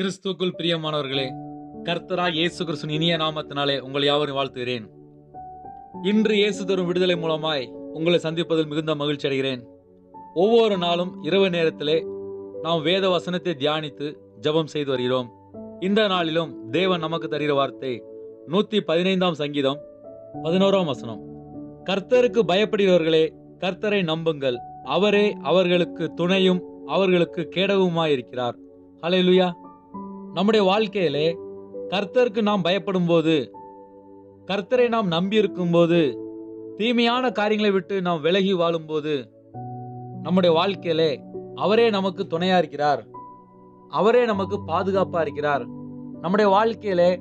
கிறிஸ்துக்குள் பிரியமானவர்களே கர்த்தரா இயேசு கிறிஸ்துவின் இனிய நாமத்தினாலே உங்களை யாவரும் வாழ்த்துகிறேன். இன்று இயேசு தரும் விடுதலை மூலமாய் உங்களை சந்திப்பதில் மிகுந்த மகிழ்ச்சி அடைகிறேன். ஒவ்வொரு நாளும் இரவு நேரத்திலே நாம் வேத வசனத்தை தியானித்து ஜெபம் செய்து வருகிறோம். இந்த நாளிலும் தேவன் நமக்கு தருகிற வார்த்தை நூத்தி பதினைந்தாம் சங்கீதம் பதினோராம் வசனம். கர்த்தருக்கு பயப்படுகிறவர்களே கர்த்தரை நம்புங்கள். அவரே அவர்களுக்கு துணையும் அவர்களுக்கு கேடவுமாயிருக்கிறார். ஹalleluya. நம்முடைய வாழ்க்கையிலே கர்த்தருக்கு நாம் பயப்படும் போது கர்த்தரை நாம் நம்பி இருக்கும்போது தீமையான காரியங்களை விட்டு நாம் விலகி வாழும்போது நம்முடைய வாழ்க்கையிலே அவரே நமக்கு துணையா இருக்கிறார். அவரே நமக்கு பாதுகாப்பா இருக்கிறார். நம்முடைய வாழ்க்கையிலே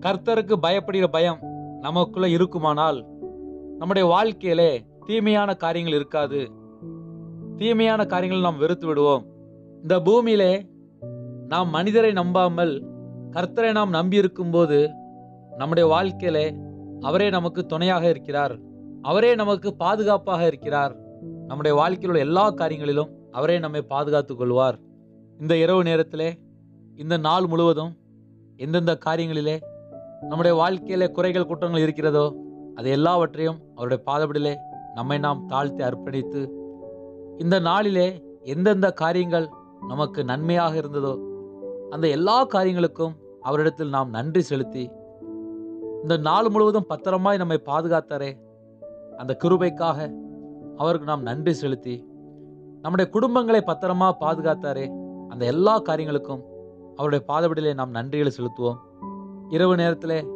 கர்த்தருக்கு பயப்படுகிற பயம் நமக்குள்ள இருக்குமானால் நம்முடைய வாழ்க்கையிலே தீமையான காரியங்கள் இருக்காது. தீமையான காரியங்களை நாம் வெறுத்து விடுவோம். இந்த பூமியிலே நாம் மனிதரை நம்பாமல் கர்த்தரை நாம் நம்பி இருக்கும்போது நம்முடைய வாழ்க்கையிலே அவரே நமக்கு துணையாக இருக்கிறார். அவரே நமக்கு பாதுகாப்பாக இருக்கிறார். நம்முடைய வாழ்க்கையில் உள்ள எல்லா காரியங்களிலும் அவரே நம்மை பாதுகாத்துக் கொள்வார். இந்த இரவு நேரத்திலே இந்த நாள் முழுவதும் எந்தெந்த காரியங்களிலே நம்முடைய வாழ்க்கையிலே குறைகள் குற்றங்கள் இருக்கிறதோ அது எல்லாவற்றையும் அவருடைய பாதபடியிலே நம்மை நாம் தாழ்த்தி அர்ப்பணித்து இந்த நாளிலே எந்தெந்த காரியங்கள் நமக்கு நன்மையாக இருந்ததோ அந்த எல்லா காரியங்களுக்கும் அவரிடத்தில் நாம் நன்றி செலுத்தி இந்த நாள் முழுவதும் பத்திரமாய் நம்மை பாதுகாத்தாரே. அந்த கிருபைக்காக அவருக்கு நாம் நன்றி செலுத்தி நம்முடைய குடும்பங்களை பத்திரமா பாதுகாத்தாரே. அந்த எல்லா காரியங்களுக்கும் அவருடைய பாதபடியிலே நாம் நன்றிகளை செலுத்துவோம். இரவு நேரத்திலே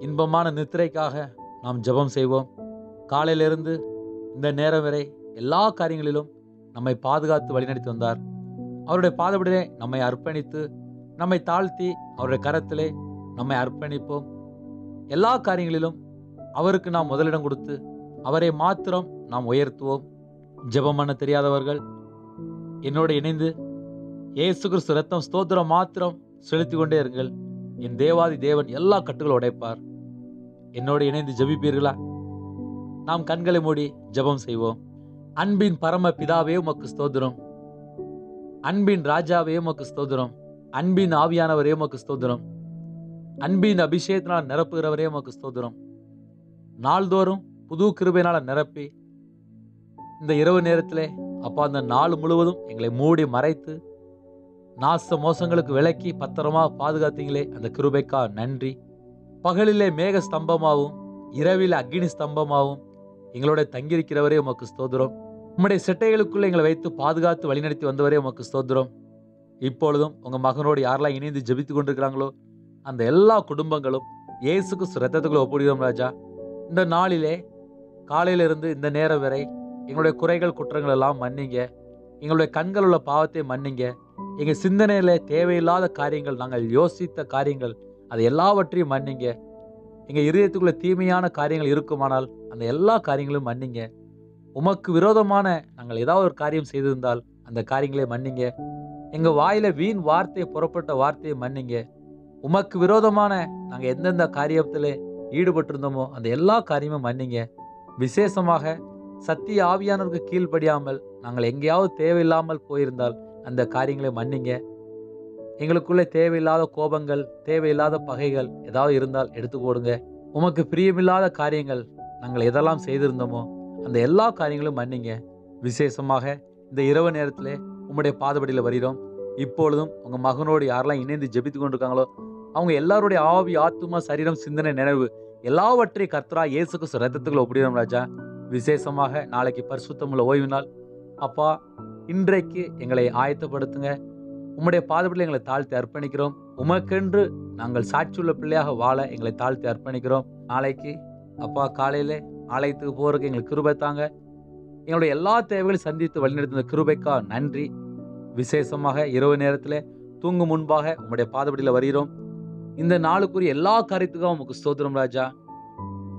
இன்பமான நித்திரைக்காக நாம் ஜெபம் செய்வோம். காலையிலிருந்து இந்த நேரம் வரை எல்லா காரியங்களிலும் நம்மை பாதுகாத்து வழிநடத்தி வந்தார். அவருடைய பாதபடியிலே நம்மை அர்ப்பணித்து நம்மை தாழ்த்தி அவருடைய கரத்திலே நம்மை அர்ப்பணிப்போம். எல்லா காரியங்களிலும் அவருக்கு நாம் முதலிடம் கொடுத்து அவரை மாத்திரம் நாம் உயர்த்துவோம். ஜெபம் பண்ண தெரியாதவர்கள் என்னோடு இணைந்து ஏசு கிறிஸ்து ரத்தம் ஸ்தோத்திரம் மாத்திரம் செலுத்தி கொண்டே இருங்கள். என் தேவாதி தேவன் எல்லா கட்டுகளும் உடைப்பார். என்னோடு இணைந்து ஜெபிப்பீர்களா? நாம் கண்களை மூடி ஜெபம் செய்வோம். அன்பின் பரம பிதாவே உமக்கு ஸ்தோத்திரம். அன்பின் ராஜாவே உமக்கு ஸ்தோத்திரம். அன்பின் ஆவியானவரே உமக்கு ஸ்தோத்திரம். அன்பின் அபிஷேகத்தினால் நிரப்புகிறவரே உமக்கு ஸ்தோத்திரம். நாள்தோறும் புது கிருபையினால் நிரப்பி இந்த இரவு நேரத்தில் அப்பா அந்த நாள் முழுவதும் எங்களை மூடி மறைத்து நாச மோசங்களுக்கு விலக்கி பத்திரமா பாதுகாத்தீங்களே அந்த கிருபைக்கா நன்றி. பகலிலே மேக ஸ்தம்பமாகவும் இரவில் அக்னி ஸ்தம்பமாகவும் எங்களோட தங்கியிருக்கிறவரே உமக்கு ஸ்தோதிரம் உம்முடைய சிட்டைகளுக்குள்ளே எங்களை வைத்து பாதுகாத்து வழிநடத்தி வந்தவரே உமக்கு ஸ்தோத்திரம். இப்பொழுதும் உங்கள் மகனோடு யாரெல்லாம் இணைந்து ஜெபித்து கொண்டிருக்கிறாங்களோ அந்த எல்லா குடும்பங்களும் இயேசுக்கு ரத்தத்துக்குள்ளே ஒப்பிடுகிறோம் ராஜா. இந்த நாளிலே காலையிலிருந்து இந்த நேரம் வரை எங்களுடைய குறைகள் குற்றங்கள் எல்லாம் மன்னிங்க. எங்களுடைய கண்கள் உள்ள பாவத்தை மன்னிங்க. எங்கள் சிந்தனையில் தேவையில்லாத காரியங்கள் நாங்கள் யோசித்த காரியங்கள் அது எல்லாவற்றையும் மன்னிங்க. எங்கள் இருதயத்துக்குள்ளே தீமையான காரியங்கள் இருக்குமானால் அந்த எல்லா காரியங்களும் மன்னிங்க. உமக்கு விரோதமான நாங்கள் ஏதாவது ஒரு காரியம் செய்திருந்தால் அந்த காரியங்களை மன்னிங்க. எங்கள் வாயில் வீண் வார்த்தை புறப்பட்ட வார்த்தையை மன்னிங்க. உமக்கு விரோதமான நாங்கள் எந்தெந்த காரியத்தில் ஈடுபட்டிருந்தோமோ அந்த எல்லா காரியமும் மன்னிங்க. விசேஷமாக சத்திய ஆவியானவருக்கு கீழ்ப்படியாமல் நாங்கள் எங்கேயாவது தேவையில்லாமல் போயிருந்தால் அந்த காரியங்களை மன்னிங்க. எங்களுக்குள்ளே தேவையில்லாத கோபங்கள் தேவையில்லாத பகைகள் ஏதாவது இருந்தால் எடுத்து போடுங்க உமக்கு பிரியமில்லாத காரியங்கள் நாங்கள் எதெல்லாம் செய்திருந்தோமோ அந்த எல்லா காரியங்களும் மன்னிங்க. விசேஷமாக இந்த இரவு நேரத்தில் உம்முடைய பாதபடியில் வருகிறோம். இப்பொழுதும் உங்கள் மகனோடு யாரெல்லாம் இணைந்து ஜெபித்து கொண்டிருக்காங்களோ அவங்க எல்லாருடைய ஆவி ஆத்மா சரீரம் சிந்தனை நினைவு எல்லாவற்றையும் கர்த்தரா இயேசுக்கு ரத்தத்துக்குள்ள ஒப்பிடுறோம் ராஜா. விசேஷமாக நாளைக்கு பரிசுத்தமுள்ள ஓய்வு நாள். அப்பா இன்றைக்கு எங்களை ஆயத்தப்படுத்துங்க. உம்முடைய பாதப்படியில் எங்களை தாழ்த்தி அர்ப்பணிக்கிறோம். உமக்கென்று நாங்கள் சாட்சியுள்ள பிள்ளையாக வாழ எங்களை தாழ்த்தி அர்ப்பணிக்கிறோம். நாளைக்கு அப்பா காலையில் ஆலயத்துக்கு போகிறதுக்கு எங்களுக்கு கிருபை தாங்க. எங்களுடைய எல்லா தேவைகளையும் சந்தித்து வழிநடத்தின கிருபைக்கா நன்றி. விசேஷமாக இரவு நேரத்தில் தூங்கும் முன்பாக உங்களுடைய பாதப்படியில் வருகிறோம். இந்த நாளுக்குரிய எல்லா காரியத்துக்கும் உமக்கு ஸ்தோத்திரம் ராஜா.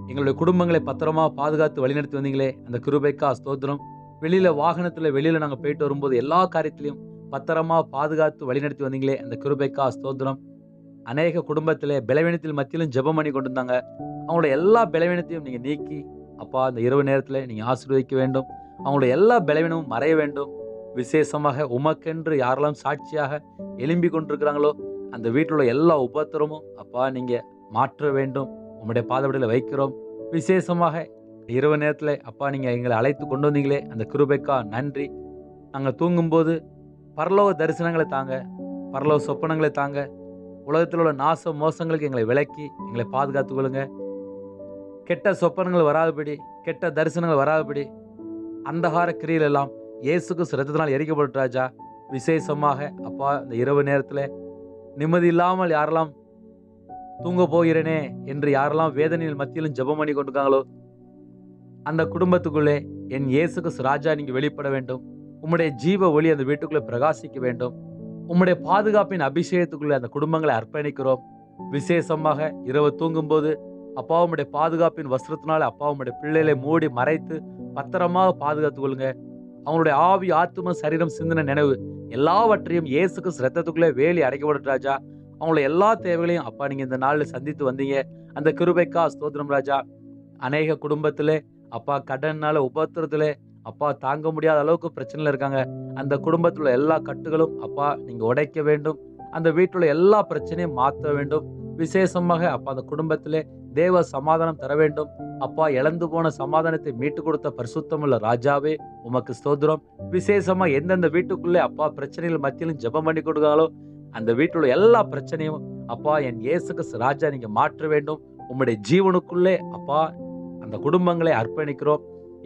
எங்களுடைய குடும்பங்களை பத்திரமா பாதுகாத்து வழிநடத்தி வந்தீங்களே அந்த கிருபைக்கா ஸ்தோத்திரம். வெளியில் வாகனத்தில் வெளியில் நாங்கள் போயிட்டு வரும்போது எல்லா காரியத்திலையும் பத்திரமா பாதுகாத்து வழிநடத்தி வந்தீங்களே அந்த கிருபைக்கா ஸ்தோத்திரம். அநேக குடும்பத்தில் பலவீனத்தில் மத்தியிலும் ஜெபம் பண்ணி கொண்டு இருந்தாங்க அவங்களோட எல்லா பலவீனத்தையும் நீங்கள் நீக்கி அப்பா அந்த இரவு நேரத்தில் நீங்கள் ஆசீர்வதிக்க வேண்டும். அவங்களோட எல்லா பலவீனமும் மறைய வேண்டும். விசேஷமாக உமக்கென்று யாரெல்லாம் சாட்சியாக எலும்பி கொண்டிருக்கிறாங்களோ அந்த வீட்டில் உள்ள எல்லா உபத்திரமும் அப்பா நீங்கள் மாற்ற வேண்டும். உம்முடைய பாதபடியில் வைக்கிறோம். விசேஷமாக இரவு நேரத்தில் அப்பா நீங்கள் எங்களை அழைத்து கொண்டு வந்தீங்களே அந்த கிருபைக்கா நன்றி. நாங்கள் தூங்கும்போது பரலோக தரிசனங்களை தாங்க பரலோக சொப்பனங்களை தாங்க உலகத்தில் உள்ள நாச மோசங்களுக்கு எங்களை விளக்கி எங்களை பாதுகாத்துக் கொள்ளுங்கள் கெட்ட சொப்பனங்கள் வராதபடி கெட்ட தரிசனங்கள் வராதபடி அந்தகார கிரியில் எல்லாம் இயேசுக்கு சிரத்தினால் எரிக்கப்பட்டு ராஜா விசேஷமாக அப்பா இந்த இரவு நேரத்தில் நிம்மதி இல்லாமல் யாரெல்லாம் தூங்க போகிறேனே என்று யாரெல்லாம் வேதனையில் மத்தியிலும் ஜெபம் பண்ணி கொண்டிருக்காங்களோ அந்த குடும்பத்துக்குள்ளே என் இயேசுக்கு ராஜா நீங்கள் வெளிப்பட வேண்டும். உம்முடைய ஜீவ ஒளி அந்த வீட்டுக்குள்ளே பிரகாசிக்க வேண்டும். உம்முடைய பாதுகாப்பின் அபிஷேகத்துக்குள்ளே அந்த குடும்பங்களை அர்ப்பணிக்கிறோம். விசேஷமாக இரவு தூங்கும்போது அப்பாவுடைய பாதுகாப்பின் வஸ்திரத்தினால அப்பாவுடைய பிள்ளைகளை மூடி மறைத்து பத்திரமாக பாதுகாத்துக் கொள்ளுங்க. அவங்களுடைய ஆவி ஆத்தும சரீரம் சிந்தின நினைவு எல்லாவற்றையும் இயேசுக்கு ரத்தத்துக்குள்ளே வேலி அடைக்கப்படும் ராஜா. அவங்கள எல்லா தேவைகளையும் அப்பா நீங்கள் இந்த நாளில் சந்தித்து வந்தீங்க. அந்த கிருபைக்கா ஸ்தோத்திரம் ராஜா. அநேக குடும்பத்தில் அப்பா கடன்னால உபத்திரத்தில் அப்பா தாங்க முடியாத அளவுக்கு பிரச்சனையில் இருக்காங்க. அந்த குடும்பத்தில் உள்ள எல்லா கட்டுகளும் அப்பா நீங்கள் உடைக்க வேண்டும். அந்த வீட்டில் உள்ள எல்லா பிரச்சனையும் மாற்ற வேண்டும். விசேஷமாக அப்பா அந்த குடும்பத்திலே தேவ சமாதானம் தர வேண்டும். அப்பா இழந்து போன சமாதானத்தை மீட்டு கொடுத்த பரிசுத்தமுள்ள ராஜாவே உமக்கு ஸ்தோத்திரம். விசேஷமா எந்தெந்த வீட்டுக்குள்ளே அப்பா பிரச்சனைகள் மத்தியிலும் ஜெபம் பண்ணி கொடுக்காலோ அந்த வீட்டில் எல்லா பிரச்சனையும் அப்பா என் இயேசுக்கு ராஜா நீங்க மாற்ற வேண்டும். உம்முடைய ஜீவனுக்குள்ளே அப்பா அந்த குடும்பங்களை அர்ப்பணிக்கிறோம்.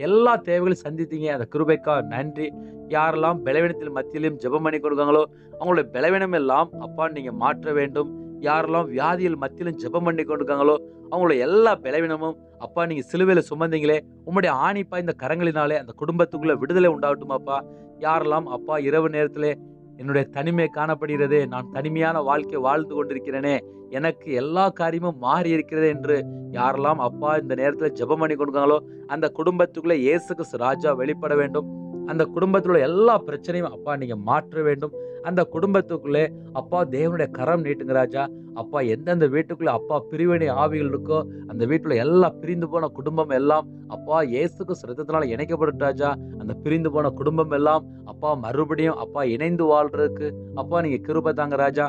எல்லா தேவைகளையும் சந்தித்தீங்க. அந்த கிருபைக்கா நன்றி. யாரெல்லாம் பலவீனத்தில் மத்தியிலும் ஜெபம் பண்ணி கொடுக்காங்களோ அவங்களுடைய பலவீனம் எல்லாம் அப்பா நீங்க மாற்ற வேண்டும். யாரெல்லாம் வியாதியில் மத்தியிலும் ஜெபம் பண்ணி கொண்டிருக்காங்களோ அவங்களோட எல்லா பலவீனமும் அப்பா நீங்க சிலுவையில் சுமந்தீங்களே உம்முடைய ஆணிப்பா இந்த கரங்களினாலே அந்த குடும்பத்துக்குள்ள விடுதலை உண்டாகட்டுமாப்பா? யாரெல்லாம் அப்பா இரவு நேரத்திலே என்னுடைய தனிமை காணப்படுகிறதே நான் தனிமையான வாழ்க்கை வாழ்ந்து கொண்டிருக்கிறேனே எனக்கு எல்லா காரியமும் மாறி இருக்கிறது என்று யாரெல்லாம் அப்பா இந்த நேரத்தில் ஜெபம் பண்ணி கொடுக்காங்களோ அந்த குடும்பத்துக்குள்ளே இயேசு ராஜா வெளிப்பட வேண்டும். அந்த குடும்பத்தில் உள்ள எல்லா பிரச்சனையும் அப்பா நீங்கள் மாற்ற வேண்டும். அந்த குடும்பத்துக்குள்ளே அப்பா தேவனுடைய கரம் நீட்டுங்க ராஜா. அப்பா எந்தெந்த வீட்டுக்குள்ளே அப்பா பிரிவினை ஆவிகள் இருக்கோ அந்த வீட்டுல எல்லாம் பிரிந்து போன குடும்பம் எல்லாம் அப்பா இயேசுக்கு சிரத்தத்தினால இணைக்கப்பட்டு ராஜா. அந்த பிரிந்து போன குடும்பம் எல்லாம் அப்பா மறுபடியும் அப்பா இணைந்து வாழ்றதுக்கு அப்பா நீங்க கிருபை தாங்க ராஜா.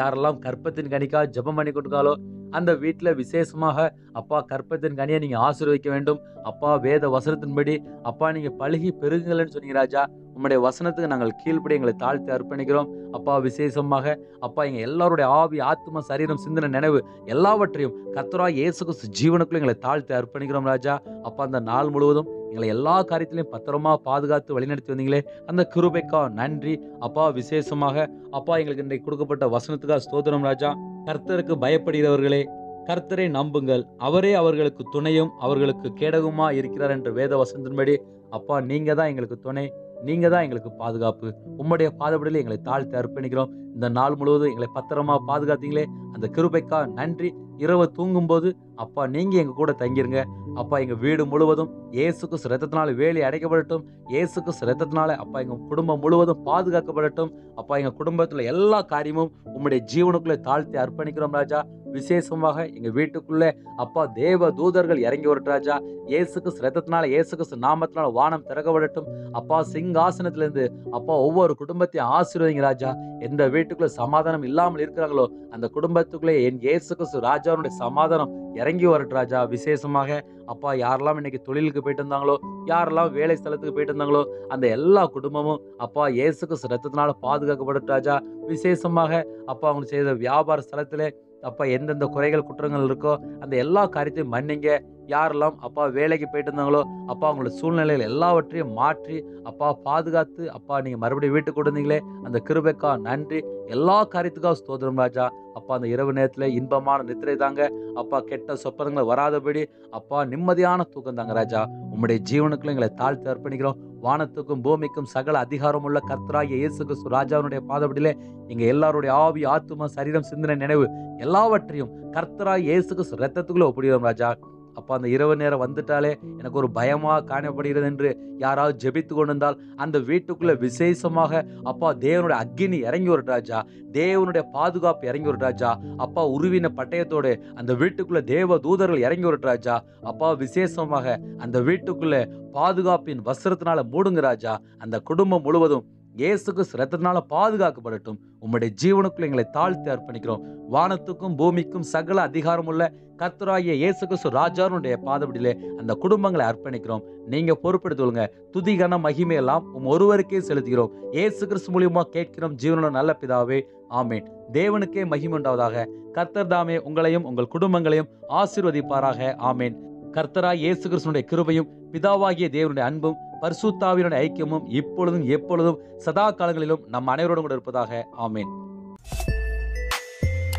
யாரெல்லாம் கற்பத்தின் கணிக்கா ஜெபம் பண்ணி கொடுக்காலோ அந்த வீட்டில் விசேஷமாக அப்பா கற்பத்தின் கனியை நீங்கள் ஆசீர்வதிக்க வேண்டும். அப்பா வேத வசனத்தின்படி அப்பா நீங்கள் பழகி பெருகுங்கள்னு சொன்னீங்க ராஜா. உம்முடைய வசனத்துக்கு நாங்கள் கீழ்ப்படி எங்களை தாழ்த்தி அர்ப்பணிக்கிறோம். அப்பா விசேஷமாக அப்பா எங்கள் எல்லாருடைய ஆவி ஆத்ம சரீரம் சிந்தனை நினைவு எல்லாவற்றையும் கத்தரா இயேசு ஜீவனுக்குள்ள எங்களை தாழ்த்தி அர்ப்பணிக்கிறோம் ராஜா. அப்பா அந்த நாள் முழுவதும் எங்களை எல்லா காரியத்திலையும் பத்திரமா பாதுகாத்து வழிநடத்தி வந்தீங்களே. அந்த கிருபைக்கா நன்றி. அப்பா விசேஷமாக அப்பா எங்களுக்கு இன்றைக்கு கொடுக்கப்பட்ட வசனத்துக்காக ஸ்தோத்திரம் ராஜா. கர்த்தருக்கு பயப்படுகிறவர்களே கர்த்தரை நம்புங்கள். அவரே அவர்களுக்கு துணையும் அவர்களுக்கு கேடகுமா இருக்கிறார் என்ற வேத வசனத்தின்படி அப்பா நீங்க தான் எங்களுக்கு துணை. நீங்கள் தான் எங்களுக்கு பாதுகாப்பு. உம்முடைய பாதப்படியில் எங்களை தாழ்த்தி அர்ப்பணிக்கிறோம். இந்த நாள் முழுவதும் எங்களை பத்திரமா பாதுகாத்தீங்களே. அந்த கிருபைக்கா நன்றி. இரவு தூங்கும்போது அப்பா நீங்கள் எங்கள் கூட தங்கிருங்க. அப்பா எங்கள் வீடு முழுவதும் இயேசுக்கு ரத்தத்தினால வேலி அடைக்கப்படட்டும். இயேசுக்கு ரத்தத்தினால அப்பா எங்கள் குடும்பம் முழுவதும் பாதுகாக்கப்படட்டும். அப்பா எங்கள் குடும்பத்தில் எல்லா காரியமும் உம்முடைய ஜீவனுக்குள்ளே தாழ்த்தி அர்ப்பணிக்கிறோம் ராஜா. விசேஷமாக எங்க வீட்டுக்குள்ளே அப்பா தேவ தூதர்கள் இறங்கி வரட்டும் ராஜா. இயேசுக்கு ரத்தத்தினால இயேசுக்கு நாமத்தினால வானம் திறக்கப்படட்டும் அப்பா சிங்காசனத்திலிருந்து அப்பா ஒவ்வொரு குடும்பத்தையும் ஆசீர்வதிங்க ராஜா. எந்த வீட்டுக்குள்ள சமாதானம் இல்லாமல் இருக்கிறாங்களோ அந்த குடும்பத்துக்குள்ளே என் இயேசு கிறிஸ்து ராஜாவுடைய சமாதானம் இறங்கி வரட்டு ராஜா. விசேஷமாக அப்பா யாரெல்லாம் இன்னைக்கு தொழிலுக்கு போயிட்டு இருந்தாங்களோ யாரெல்லாம் வேலை ஸ்தலத்துக்கு போயிட்டு இருந்தாங்களோ அந்த எல்லா குடும்பமும் அப்பா இயேசுக்கு ரத்தத்தினால பாதுகாக்கப்படட்டும் ராஜா. விசேஷமாக அப்பா அவங்க செய்த வியாபார ஸ்தலத்திலே அப்பா எந்தெந்த குறைகள் குற்றங்கள் இருக்கோ அந்த எல்லா காரியத்தையும் மன்னிங்க. யாரெல்லாம் அப்பா வேலைக்கு போயிட்டு இருந்தாங்களோ அப்பா அவங்களோட சூழ்நிலைகள் எல்லாவற்றையும் மாற்றி அப்பா பாதுகாத்து அப்பா நீங்கள் மறுபடியும் வீட்டுக்கு கொடுந்தீங்களே அந்த கிருபைக்கா நன்றி. எல்லா காரியத்துக்காக ஸ்தோதிரம் ராஜா. அப்பா அந்த இரவு நேரத்தில் இன்பமான நித்திரை தாங்க. அப்பா கெட்ட சொப்பனங்களை வராதபடி அப்பா நிம்மதியான தூக்கம் தாங்க ராஜா. உம்முடைய ஜீவனுக்குள்ள எங்களை தாழ்த்தி அர்ப்பணிக்கிறோம். வானத்துக்கும் பூமிக்கும் சகல அதிகாரம் உள்ள கர்த்தராகிய இயேசு கிறிஸ்து ராஜாவினுடைய பாதபடியிலே எங்கள் எல்லாருடைய ஆவி ஆத்தும சரீரம் சிந்தனை நினைவு எல்லாவற்றையும் கர்த்தராய் இயேசு கிறிஸ்து ரத்தத்துக்குள்ளே ஒப்பிடுகிறோம் ராஜா. அப்போ அந்த இரவு நேரம் வந்துட்டாலே எனக்கு ஒரு பயமாக காணப்படுகிறது என்று யாராவது ஜெபித்து கொண்டிருந்தால் அந்த வீட்டுக்குள்ளே விசேஷமாக அப்பா தேவனுடைய அக்னி இறங்கி ஒரு ராஜா. தேவனுடைய பாதுகாப்பு இறங்கி ஒரு ராஜா. அப்பா உருவின பட்டயத்தோடு அந்த வீட்டுக்குள்ளே தேவ தூதர்கள் இறங்கி ஒரு ராஜா. அப்பா விசேஷமாக அந்த வீட்டுக்குள்ளே பாதுகாப்பின் வஸ்திரத்தினால மூடுங்க ராஜா. அந்த குடும்பம் முழுவதும் இயேசுக்கு ரத்தத்தினால பாதுகாக்கப்படட்டும். உம்முடைய ஜீவனுக்குள் எங்களை தாழ்த்தி அர்ப்பணிக்கிறோம். வானத்துக்கும் பூமிக்கும் சகல அதிகாரமுள்ள கர்த்தராகிய இயேசு கிறிஸ்து ராஜாருடைய பாதபடியிலே அந்த குடும்பங்களை அர்ப்பணிக்கிறோம். நீங்க பொறுப்பெடுத்துள்ளுங்க துதிகன மகிமையெல்லாம் உம் ஒருவருக்கே செலுத்துகிறோம். இயேசு கிறிஸ்து மூலியமா கேட்கிறோம். ஜீவனோட நல்ல பிதாவே ஆமேன். தேவனுக்கே மகிமை உண்டாவதாக. கர்த்தர் தாமே உங்களையும் உங்கள் குடும்பங்களையும் ஆசீர்வதிப்பாராக. ஆமேன். கர்த்தராய் இயேசு கிறிஸ்துனுடைய கிருபையும் பிதாவாகிய தேவனுடைய அன்பும் பர்சுத்தாவினுடைய ஐக்கியமும் இப்பொழுதும் எப்பொழுதும் சதா காலங்களிலும் நம் அனைவரோடும் கூட இருப்பதாக ஆமேன்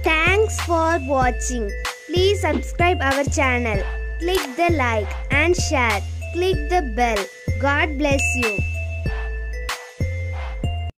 தேங்க்ஸ் ஃபார் வாட்சிங் please subscribe our channel click the like and share click the bell God bless you